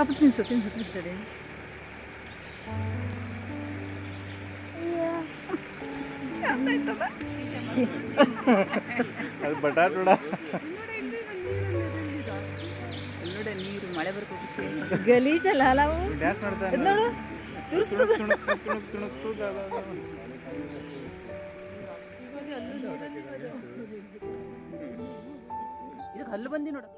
ಪಾಪ ತಿನ್ಸು ತಿನ್ಸು ತಿಂತದೆ ಅದು ನೀರು ಮಳೆ ಬರ್ಬೇಕು ಗಲೀಜಲ್ಲ ನಾವು ಡ್ಯಾನ್ಸ್ ನೋಡು ಇದಕ್ಕೆ ಹಲ್ಲು ಬಂದಿ ನೋಡು.